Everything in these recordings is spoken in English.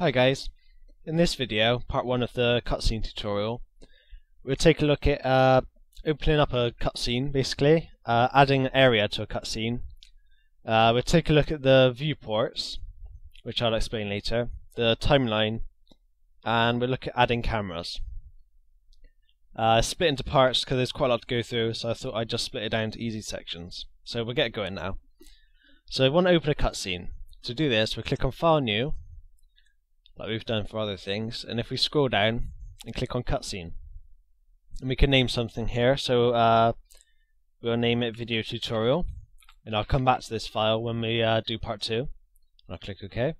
Hi guys, in this video, part 1 of the cutscene tutorial, we'll take a look at uh, opening up a cutscene basically, uh, adding an area to a cutscene. Uh, we'll take a look at the viewports, which I'll explain later, the timeline, and we'll look at adding cameras. Uh, split into parts because there's quite a lot to go through, so I thought I'd just split it down to easy sections. So we'll get going now. So I want to open a cutscene. To do this, we'll click on File New, like we've done for other things, and if we scroll down and click on Cutscene, and we can name something here. So uh, we'll name it Video Tutorial, and I'll come back to this file when we uh, do Part Two. I'll click OK,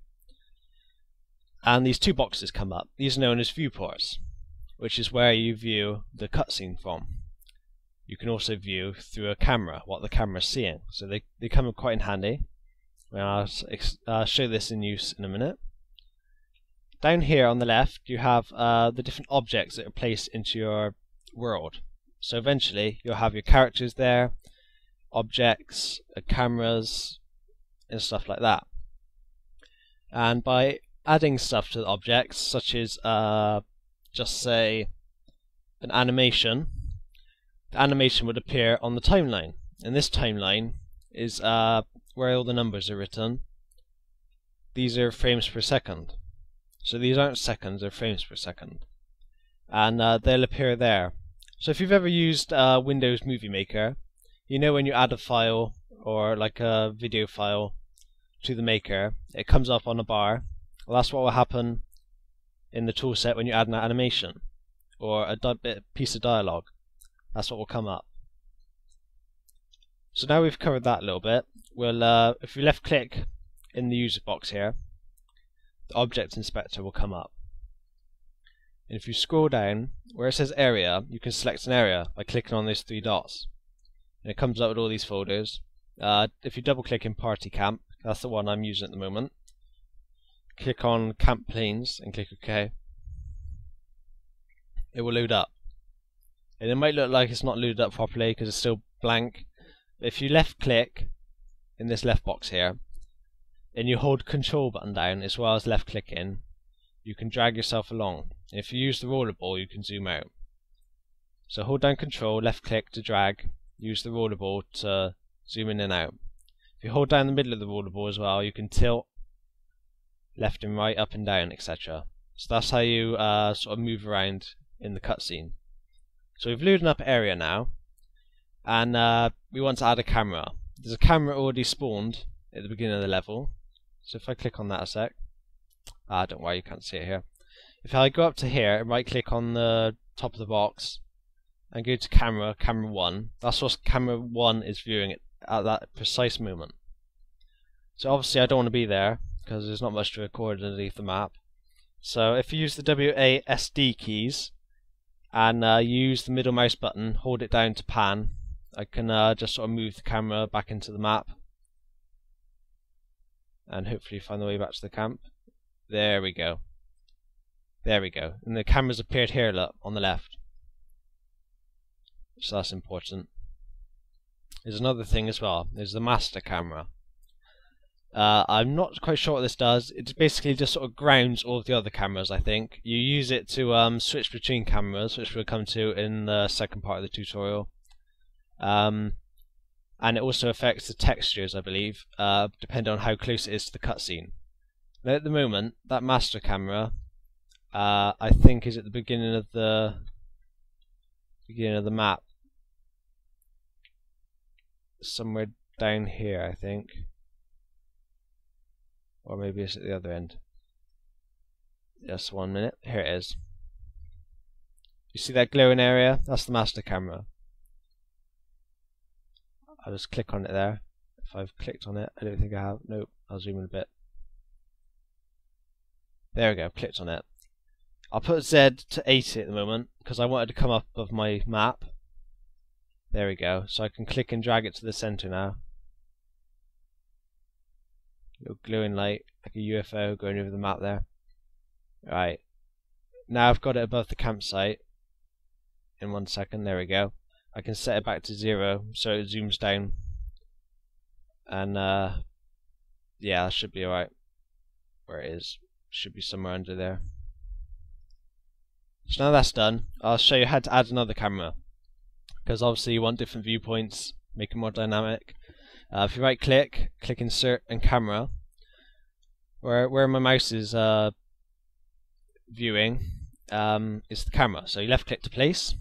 and these two boxes come up. These are known as viewports, which is where you view the cutscene from. You can also view through a camera what the camera is seeing, so they they come quite in handy. And I'll uh, show this in use in a minute. Down here on the left, you have uh, the different objects that are placed into your world. So eventually, you'll have your characters there, objects, uh, cameras, and stuff like that. And by adding stuff to the objects, such as uh, just say an animation, the animation would appear on the timeline. And this timeline is uh, where all the numbers are written. These are frames per second. So these aren't seconds, they're frames per second. And uh, they'll appear there. So if you've ever used uh, Windows Movie Maker, you know when you add a file or like a video file to the maker, it comes up on a bar. Well, that's what will happen in the toolset when you add an animation or a piece of dialogue. That's what will come up. So now we've covered that a little bit, we'll, uh, if we left click in the user box here, the object inspector will come up. And if you scroll down, where it says area, you can select an area by clicking on those three dots. And it comes up with all these folders. Uh, if you double click in Party Camp, that's the one I'm using at the moment, click on Camp Plains and click OK. It will load up. And it might look like it's not loaded up properly because it's still blank. But if you left click in this left box here, and you hold control button down as well as left clicking, you can drag yourself along. If you use the rollerball, you can zoom out. So hold down control, left click to drag, use the rollerball to zoom in and out. If you hold down the middle of the rollerball as well, you can tilt left and right, up and down, etc. So that's how you uh, sort of move around in the cutscene. So we've loaded up area now, and uh, we want to add a camera. There's a camera already spawned at the beginning of the level, so if I click on that a sec, ah, don't worry, you can't see it here. If I go up to here and right click on the top of the box and go to camera, camera 1, that's what camera 1 is viewing it at that precise moment. So obviously I don't want to be there because there's not much to record underneath the map. So if you use the WASD keys and uh, use the middle mouse button, hold it down to pan, I can uh, just sort of move the camera back into the map and hopefully find the way back to the camp. There we go. There we go. And the camera's appeared here, look, on the left. So that's important. There's another thing as well. There's the master camera. Uh, I'm not quite sure what this does. It basically just sort of grounds all of the other cameras, I think. You use it to um, switch between cameras, which we'll come to in the second part of the tutorial. Um, and it also affects the textures, I believe, uh, depending on how close it is to the cutscene. Now, at the moment, that master camera, uh, I think, is at the beginning of the beginning of the map, somewhere down here, I think, or maybe it's at the other end. Just one minute. Here it is. You see that glowing area? That's the master camera. I'll just click on it there. If I've clicked on it, I don't think I have. Nope, I'll zoom in a bit. There we go, clicked on it. I'll put Z to 80 at the moment because I wanted to come up of my map. There we go. So I can click and drag it to the center now. Little glowing light, like a UFO going over the map there. Right. Now I've got it above the campsite. In one second, there we go. I can set it back to zero so it zooms down and uh, yeah that should be alright where it is should be somewhere under there. So now that's done, I'll show you how to add another camera. Because obviously you want different viewpoints, make it more dynamic. Uh, if you right click, click insert and camera, where where my mouse is uh, viewing um, is the camera. So you left click to place.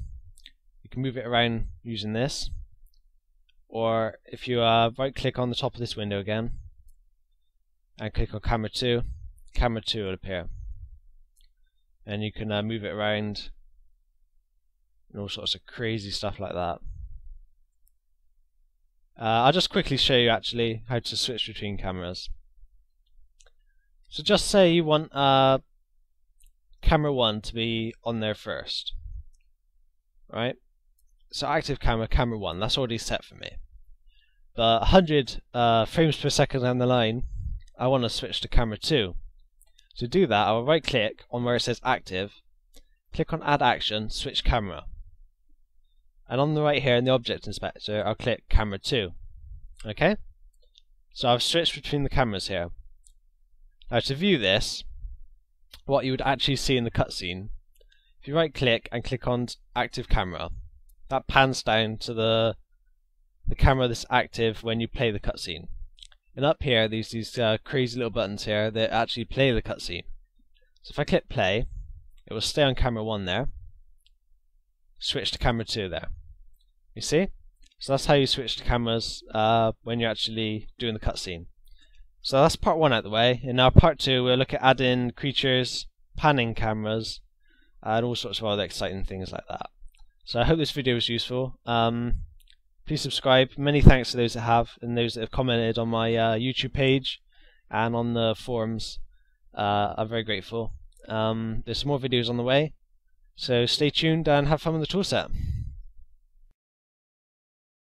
Can move it around using this. Or if you uh, right click on the top of this window again and click on camera 2, camera 2 will appear. And you can uh, move it around and all sorts of crazy stuff like that. Uh, I'll just quickly show you actually how to switch between cameras. So just say you want uh, camera 1 to be on there first. Right? So active camera, camera 1, that's already set for me. But 100 uh, frames per second down the line, I want to switch to camera 2. To do that, I'll right click on where it says active, click on add action, switch camera. And on the right here in the object inspector, I'll click camera 2. Okay? So I've switched between the cameras here. Now to view this, what you would actually see in the cutscene, if you right click and click on active camera, that pans down to the the camera that's active when you play the cutscene. And up here, there's these uh, crazy little buttons here that actually play the cutscene. So if I click play, it will stay on camera 1 there, switch to camera 2 there. You see? So that's how you switch to cameras uh, when you're actually doing the cutscene. So that's part one out of the way. In our part two, we'll look at adding creatures, panning cameras, and all sorts of other exciting things like that. So I hope this video was useful. Um, please subscribe. Many thanks to those that have, and those that have commented on my uh, YouTube page and on the forums. Uh, I'm very grateful. Um, there's some more videos on the way, so stay tuned and have fun with the toolset.